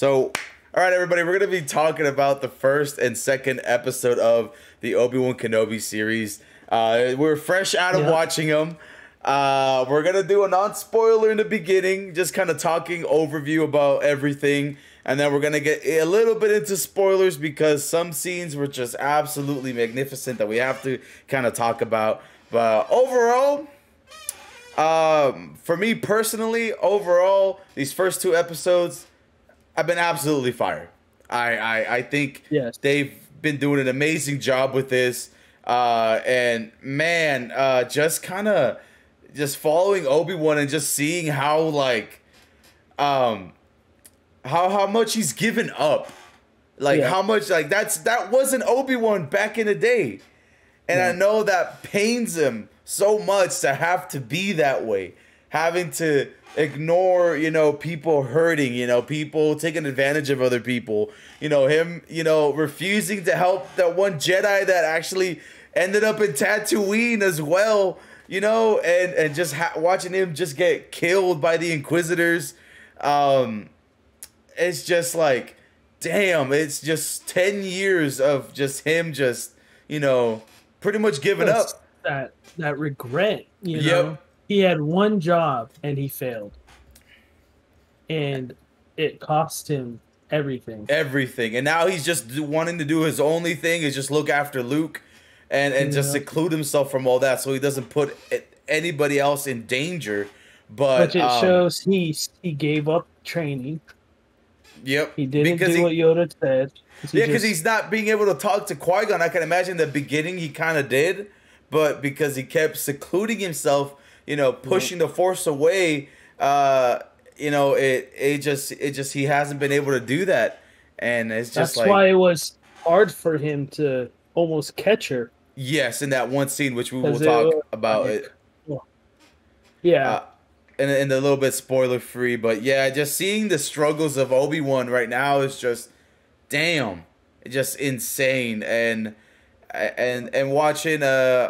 So, all right, everybody, we're gonna be talking about the first and second episode of the Obi Wan Kenobi series. Uh, we're fresh out of Yeah. watching them. Uh, we're gonna do a non-spoiler in the beginning, just kind of talking overview about everything, and then we're gonna get a little bit into spoilers because some scenes were just absolutely magnificent that we have to kind of talk about. But overall, um, for me personally, overall, these first two episodes, I've been absolutely fired. I I, I think Yes. they've been doing an amazing job with this. Uh, and man, uh, just kind of just following Obi Wan and just seeing how like, um, how how much he's given up, like Yeah. how much like that's that wasn't Obi Wan back in the day, and I know that pains him so much to have to be that way, having to ignore you know people hurting you know people taking advantage of other people you know him you know refusing to help that one jedi that actually ended up in tatooine as well you know and and just ha- watching him just get killed by the inquisitors um it's just like damn it's just 10 years of just him just you know pretty much giving up that that regret. You Yep. know, he had one job and he failed, and it cost him everything. everything and now he's just wanting to do his only thing is just look after luke and and just seclude himself from all that so he doesn't put anybody else in danger but Which it um, shows he he gave up training. yep He didn't because do he, what Yoda said. He yeah because he's not being able to talk to qui-gon i can imagine the beginning he kind of did but because he kept secluding himself you know pushing the force away uh you know it it just it just he hasn't been able to do that and it's just That's like why it was hard for him to almost catch her. Yes, in that one scene, which we will talk was about it, Yeah, uh, and, in a little bit spoiler free. But yeah, just seeing the struggles of Obi Wan right now is just, damn, just insane. And and and watching, uh,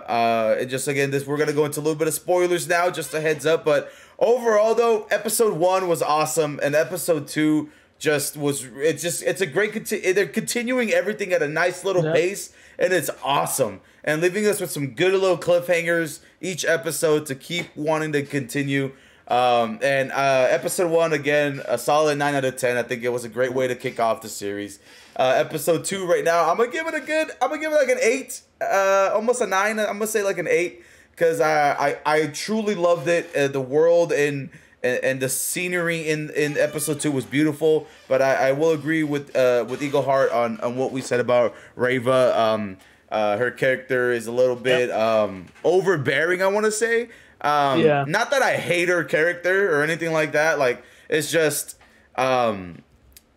uh, and just again, this we're gonna go into a little bit of spoilers now, just a heads up. But overall, though, episode one was awesome, and episode two just was. It's just it's a great. Conti- they're continuing everything at a nice little Yep. pace and it's awesome and leaving us with some good little cliffhangers each episode to keep wanting to continue um, and uh, episode one again a solid 9 out of 10 i think it was a great way to kick off the series uh, episode two right now i'm gonna give it a good i'm gonna give it like an 8 uh, almost a 9 i'm gonna say like an 8 because I, I i truly loved it uh, the world and and, and the scenery in, in episode two was beautiful. But I, I will agree with uh, with Eagle Heart on, on what we said about Reva. Um, uh, her character is a little bit um, overbearing. I want to say. Um, Yeah. Not that I hate her character or anything like that. Like it's just. Um,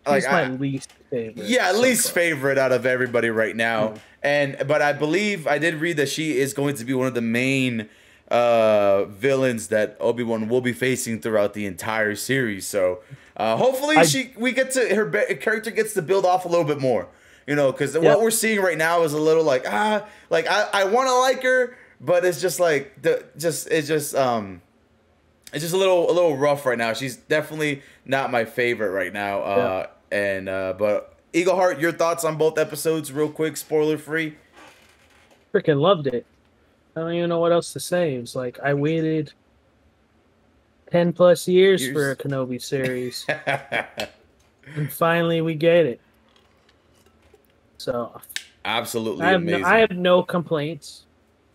like he's my I- least favorite. yeah, so least far. favorite out of everybody right now. Mm. And but I believe I did read that she is going to be one of the main uh villains that Obi-Wan will be facing throughout the entire series. So uh hopefully I- she we get to her ba- character gets to build off a little bit more. You know, cuz Yeah. what we're seeing right now is a little like ah like I I want to like her, but it's just like the just it's just um it's just a little a little rough right now. She's definitely not my favorite right now. Uh and uh but Eagle Heart, your thoughts on both episodes real quick, spoiler free? freaking loved it. I don't even know what else to say. It was like I waited ten plus years, for a Kenobi series, and finally we get it. So Absolutely I have amazing. no, I have no complaints.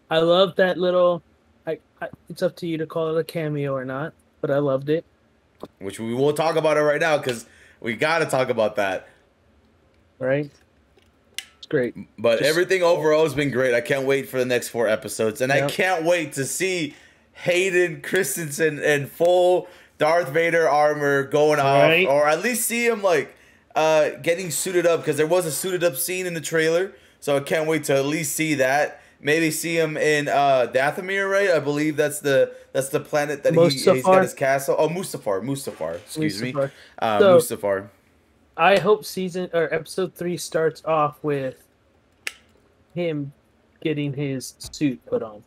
I love that little. I, I it's up to you to call it a cameo or not, but I loved it. Which we will talk about it right now because we got to talk about that. Right? It's great. But Just- everything overall has been great. I can't wait for the next four episodes, and I can't wait to see Hayden Christensen in full Darth Vader armor going off, Right. or at least see him like uh, getting suited up because there was a suited up scene in the trailer. So I can't wait to at least see that. Maybe see him in uh, Dathomir, right? I believe that's the that's the planet that he, he's got his castle. Oh, Mustafar, Mustafar. Excuse me, Mustafar. uh, So- Mustafar. I hope season or episode three starts off with him getting his suit put on.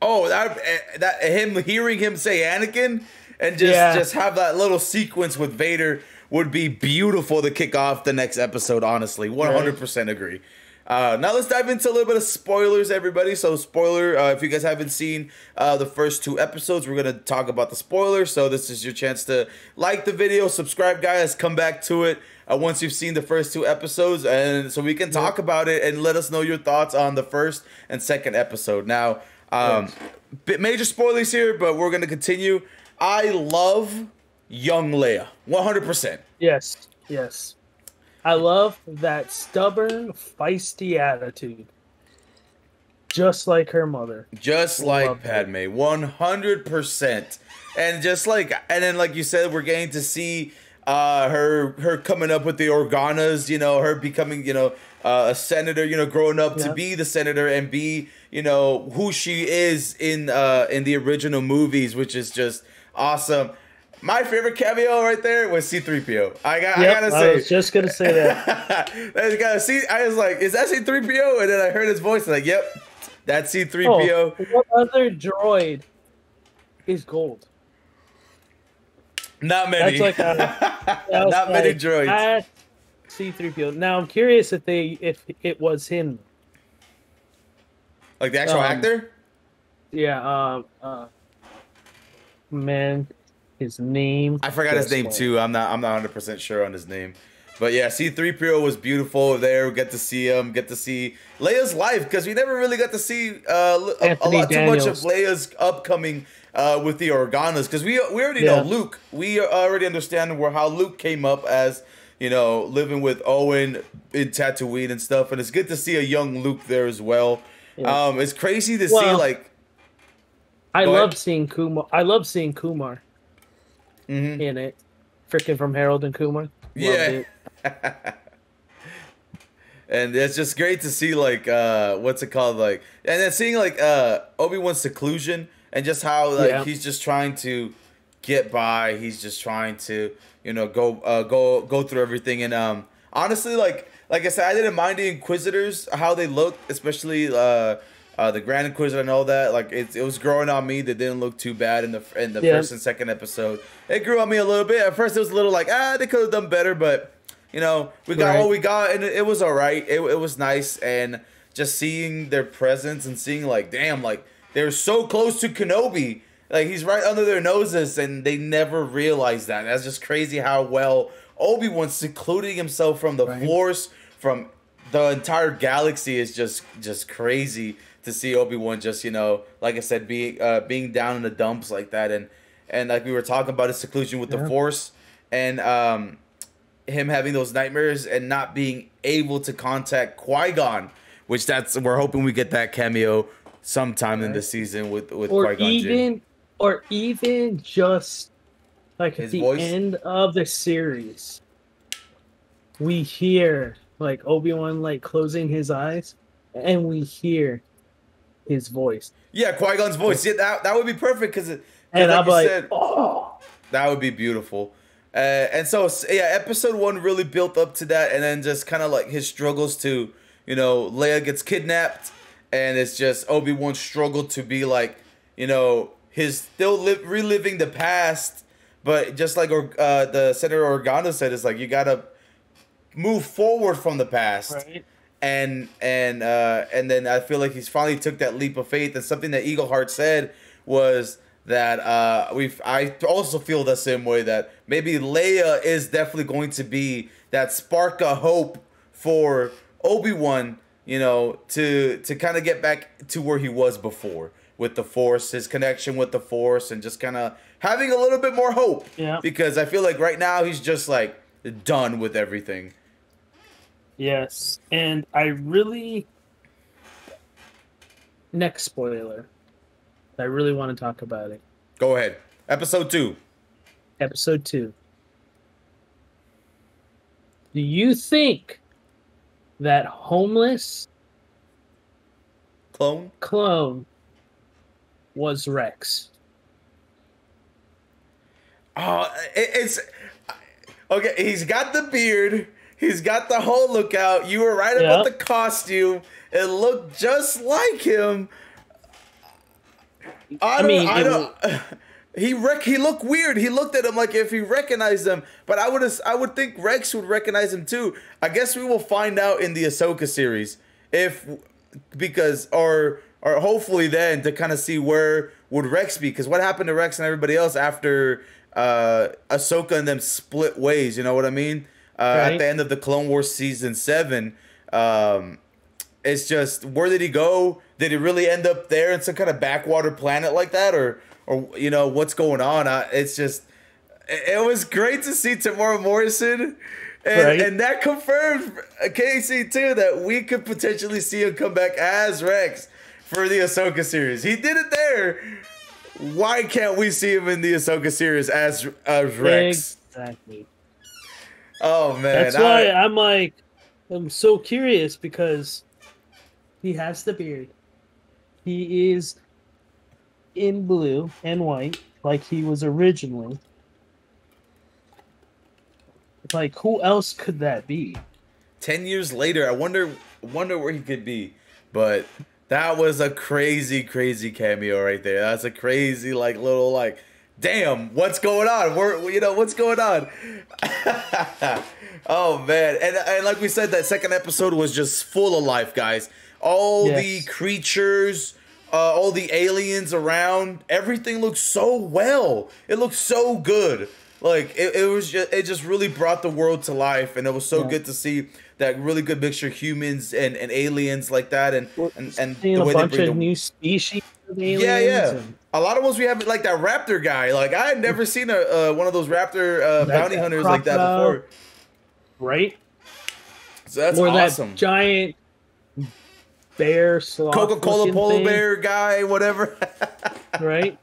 Oh, that eh, that him hearing him say Anakin and just Yeah. just have that little sequence with Vader would be beautiful to kick off the next episode. Honestly, one hundred percent agree. Uh, now let's dive into a little bit of spoilers, everybody. So, spoiler, uh, if you guys haven't seen uh, the first two episodes, we're gonna talk about the spoilers. So, this is your chance to like the video, subscribe, guys, come back to it uh, once you've seen the first two episodes, and so we can talk about it and let us know your thoughts on the first and second episode. Now, um, bit major spoilers here, but we're gonna continue. I love young Leia, one hundred percent. Yes, yes. I love that stubborn, feisty attitude. Just like her mother. Just like Love Padme, 100%. And just like and then like you said we're getting to see uh her her coming up with the organas, you know, her becoming, you know, uh, a senator, you know, growing up to be the senator and be, you know, who she is in uh in the original movies, which is just awesome. My favorite cameo right there was C3PO. I got. I gotta say, I was just gonna say that. I gotta see. I was like, "Is that C-3PO?" And then I heard his voice. Like, "Yep, that's C-3PO." Oh, what other droid is gold? Not many. That's like a, that Not many droids. ah, C-3PO. Now I'm curious if they if it was him. like the actual um, actor. Yeah. Um. Uh, man, his name. I forgot his name too. I'm not. I'm not 100 percent sure on his name. But yeah, C-3PO was beautiful there. We get to see him. Get to see Leia's life because we never really got to see uh, a, a lot too much of Leia's upcoming uh, with the Organas because we we already Yeah. know Luke. We already understand where how Luke came up as you know living with Owen in Tatooine and stuff. And it's good to see a young Luke there as well. Yeah. Um, it's crazy to see like I love ahead. seeing Kumar. I love seeing Kumar mhm. in it. Freaking from Harold and Kumar. Yeah. and it's just great to see like uh what's it called like and then seeing like uh obi-wan's seclusion and just how like Yeah. he's just trying to get by he's just trying to you know go uh go go through everything and um honestly like like i said i didn't mind the inquisitors how they looked especially uh uh, the Grand Inquisitor and all that, like it, it was growing on me. That didn't look too bad in the in the Yeah. first and second episode. It grew on me a little bit. At first, it was a little like ah, they could have done better, but you know, we got Right. what we got, and it, it was all right. It, it was nice, and just seeing their presence and seeing like, damn, like they're so close to Kenobi. Like he's right under their noses, and they never realized that. That's just crazy how well Obi Wan's secluding himself from the Right. Force, from the entire galaxy is just just crazy to see Obi Wan just you know, like I said, being uh, being down in the dumps like that, and and like we were talking about his seclusion with the Force, and um, him having those nightmares and not being able to contact Qui Gon, which that's we're hoping we get that cameo sometime in the season with with or Qui Gon even or even just like His at the voice? end of the series we hear like obi-wan like closing his eyes and we hear his voice Yeah, Qui Gon's voice. Yeah, that that would be perfect because and like i'm like said- oh That would be beautiful. Uh, and so yeah, episode one really built up to that, and then just kind of like his struggles to, you know, Leia gets kidnapped, and it's just Obi Wan struggle to be like, you know, his still li- reliving the past, but just like Or- uh, the Senator Organa said, it's like you gotta move forward from the past right and and uh, and then I feel like he's finally took that leap of faith. And something that Eagle Heart said was that uh, we I also feel the same way that maybe Leia is definitely going to be that spark of hope for Obi Wan. You know, to to kind of get back to where he was before with the Force, his connection with the Force, and just kind of having a little bit more hope. Yeah. Because I feel like right now he's just like done with everything. Yes and i really next spoiler i really want to talk about it Go ahead. Episode two. episode two. Do you think that homeless Clone. clone was Rex? Oh, it's okay. He's got the beard. He's got the whole lookout. You were right about the costume. It looked just like him. I, I don't, mean, I don't. he rec- he looked weird. He looked at him like if he recognized him, but I would I would think Rex would recognize him too. I guess we will find out in the Ahsoka series if because or or hopefully then to kind of see where would Rex be because what happened to Rex and everybody else after uh Ahsoka and them split ways. You know what I mean? Uh, Right. At the end of the Clone Wars season seven, um, it's just where did he go? Did he really end up there in some kind of backwater planet like that, or or you know what's going on? Uh, it's just it it was great to see Temuera Morrison. And, Right. and that confirmed uh, Casey too that we could potentially see him come back as Rex for the Ahsoka series. He did it there. Why can't we see him in the Ahsoka series as as Rex? Exactly. Oh man, That's I- why I'm like, I'm so curious because he has the beard. He is in blue and white, like he was originally. Like, who else could that be? 10 years later i wonder wonder where he could be but that was a crazy crazy cameo right there that's a crazy like little like damn what's going on? We're, you know what's going on? Oh man. And, and like we said that second episode was just full of life guys. All the creatures uh, all the aliens around everything looks so well. It looks so good. Like it, it was just it just really brought the world to life and it was so Yeah. good to see that really good mixture of humans and, and aliens like that and and, and the a way they bunch bring of the, new species of aliens. yeah. yeah and- a lot of ones we have like that raptor guy like i had never seen a uh, one of those raptor uh, bounty hunters like that before right? so that's or awesome that giant bear sloth. coca-cola looking polar thing, bear guy whatever right?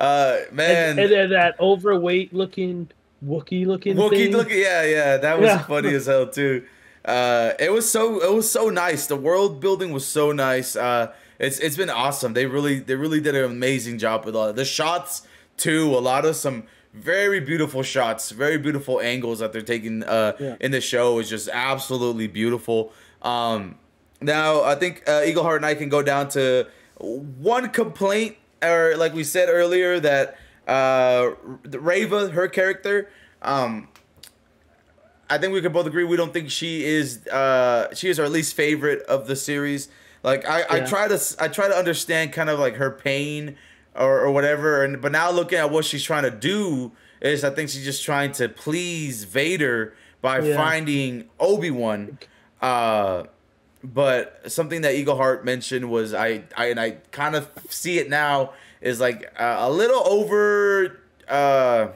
uh man And, and then that overweight looking Wookie looking Wookie looking, yeah, yeah, that was Yeah. funny as hell too. Uh, it was so it was so nice. The world building was so nice. Uh, it's it's been awesome. They really they really did an amazing job with all the shots too. A lot of some very beautiful shots, very beautiful angles that they're taking uh, Yeah. in the show is just absolutely beautiful. Um, now I think uh, Eagle Heart and I can go down to one complaint, or like we said earlier, that uh, Reva, her character, um, I think we can both agree we don't think she is uh, she is our least favorite of the series. Like I, I try to I try to understand kind of like her pain or, or whatever, and but now looking at what she's trying to do is I think she's just trying to please Vader by Yeah. finding Obi Wan. Uh, but something that Eagle Heart mentioned was I, I and I kind of see it now is like uh, a little over uh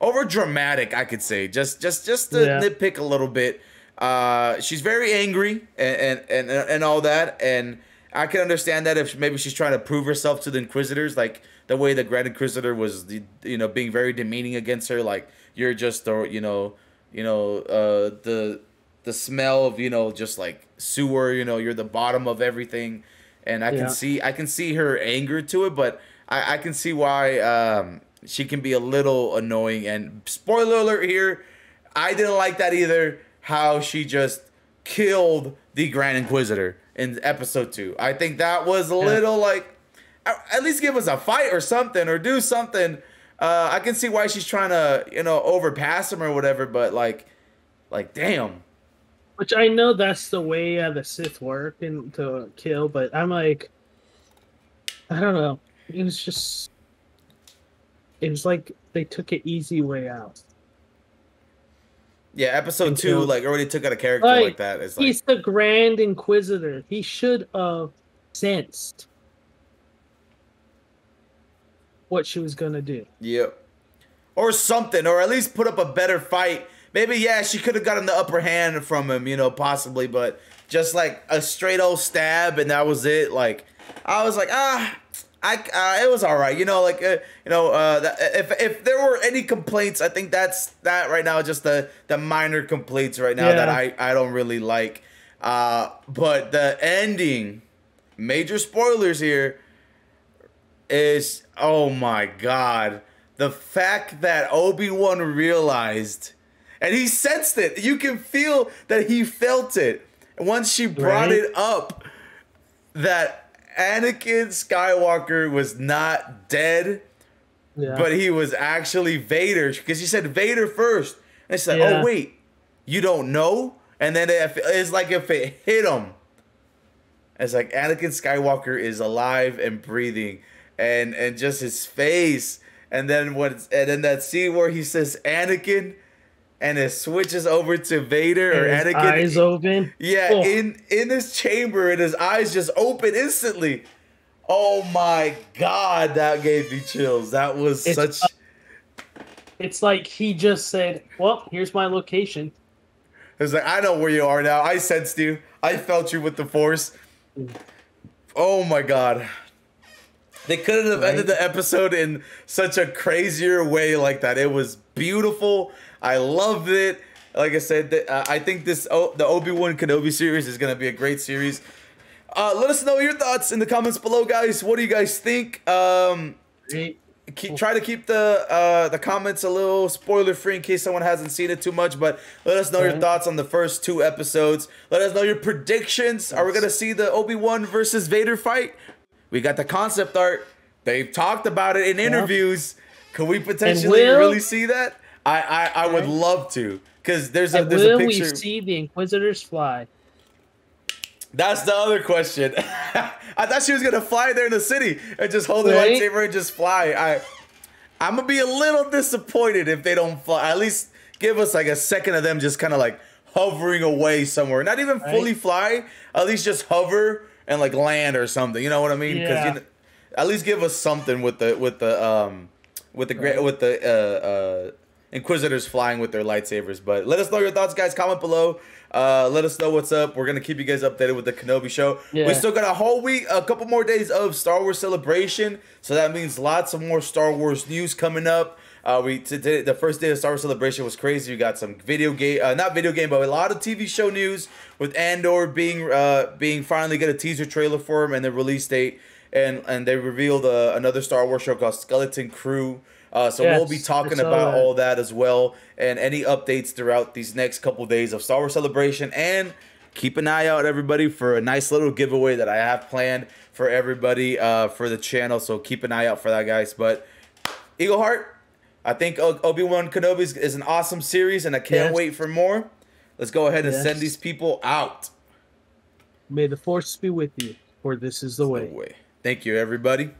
over dramatic I could say just just just to Yeah. nitpick a little bit uh she's very angry and, and and and all that. And I can understand that if maybe she's trying to prove herself to the Inquisitors like the way the Grand Inquisitor was the, you know being very demeaning against her like you're just the you know you know uh the the smell of you know just like sewer you know you're the bottom of everything. And i Yeah. can see i can see her anger to it but i, I can see why um, she can be a little annoying. And spoiler alert here i didn't like that either how she just killed the grand inquisitor in episode two i think that was a little like at at least give us a fight or something or do something uh, i can see why she's trying to you know overpass him or whatever but like like damn Which I know that's the way uh, the Sith work and to kill, but I'm like, I don't know. It was just, it was like they took an easy way out. Yeah, episode two, killed- like already took out a character Like, like, that. It's like He's the Grand Inquisitor. He should have sensed what she was gonna do. yep, or something, or at least put up a better fight. Maybe yeah, she could have gotten the upper hand from him, you know, possibly, but just like a straight old stab and that was it. Like I was like ah. I, uh, it was all right, you know. Like uh, you know, uh, if if there were any complaints, I think that's that right now. Just the the minor complaints right now that I I don't really like. Uh, but the ending, major spoilers here, is oh my god the fact that obi-wan realized and he sensed it you can feel that he felt it once she brought Right. it up that anakin skywalker was not dead Yeah. but he was actually Vader because he said Vader first. And it's like, oh, Yeah. oh wait, you don't know? And then if, it's like if it hit him, it's like Anakin Skywalker is alive and breathing, and and just his face, and then what? And then that scene where he says Anakin, and it switches over to Vader or And his Anakin. eyes open. Yeah, Oh. in in his chamber, and his eyes just open instantly. Oh my god, that gave me chills. That was It's- such. Uh, it's like he just said, "Well, here's my location." It's like I know where you are now. I sensed you. I felt you with the force. Oh my god. They couldn't have Right? ended the episode in such a crazier way like that. It was beautiful. I loved it. Like I said, th- uh, I think this oh, the Obi Wan Kenobi series is gonna be a great series. Uh, let us know your thoughts in the comments below, guys. What do you guys think? Um, keep, try to keep the uh, the comments a little spoiler free in case someone hasn't seen it too much. But let us know your thoughts on the first two episodes. Let us know your predictions. Are we gonna see the Obi Wan versus Vader fight? We got the concept art. They've talked about it in interviews. Could we potentially will- really see that? I I, I would Right. love to because there's a And there's will a we see the Inquisitors fly? That's the other question. I thought she was gonna fly there in the city and just hold the Right? lightsaber and just fly. I, I'm gonna be a little disappointed if they don't fly. At least give us like a second of them just kind of like hovering away somewhere. Not even Right? fully fly. At least just hover and like land or something. You know what I mean? Yeah. you know, at least give us something with the with the um with the great Right. with the uh uh Inquisitors flying with their lightsabers. But let us know your thoughts, guys. Comment below. Uh, let us know what's up. We're gonna keep you guys updated with the Kenobi show. We still got a whole week, a couple more days of Star Wars celebration. So that means lots of more Star Wars news coming up. Uh, we today the first day of Star Wars celebration was crazy. We got some video game, uh, not video game, but a lot of TV show news with Andor being uh being finally get a teaser trailer for him and the release date, and and they revealed uh, another Star Wars show called Skeleton Crew. Uh, so we'll be talking about that. all that as well, and any updates throughout these next couple days of Star Wars celebration. And keep an eye out, everybody, for a nice little giveaway that I have planned for everybody uh, for the channel. So keep an eye out for that, guys. But Eagle Heart, I think Obi Wan Kenobi is, an awesome series, and I can't Yes. wait for more. Let's go ahead and Yes. send these people out. May the force be with you, for this is the way. Thank you, everybody.